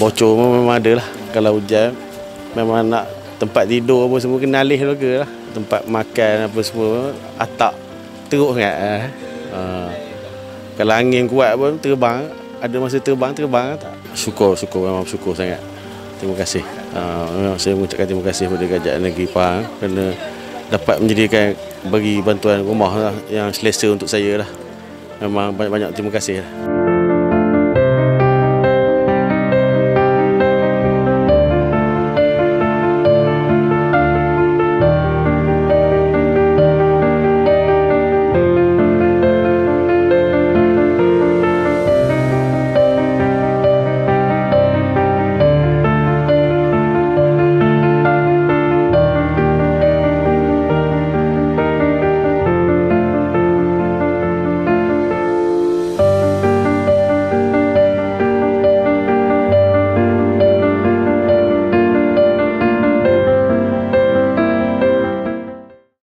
bocor pun memang ada lah. Kalau hujan memang nak tempat tidur apa semua kena alih juga lah. Tempat makan apa semua atap, teruk sangat eh. uh, kalau angin kuat pun terbang ada masa terbang terbang lah, tak? Syukur syukur. Memang syukur sangat. Terima kasih. Uh, saya mengucapkan terima kasih kepada kerajaan negeri Pahang kerana dapat menjadikan bagi bantuan rumah lah yang selesa untuk saya lah. Memang banyak-banyak terima kasih lah.